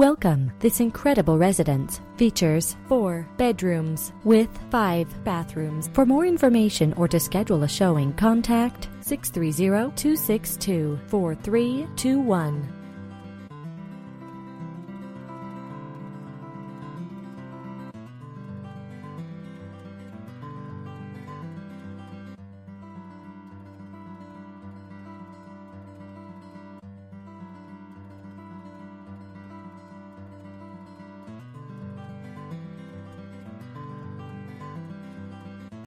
Welcome. This incredible residence features four bedrooms with five bathrooms. For more information or to schedule a showing, contact 630 262 4321.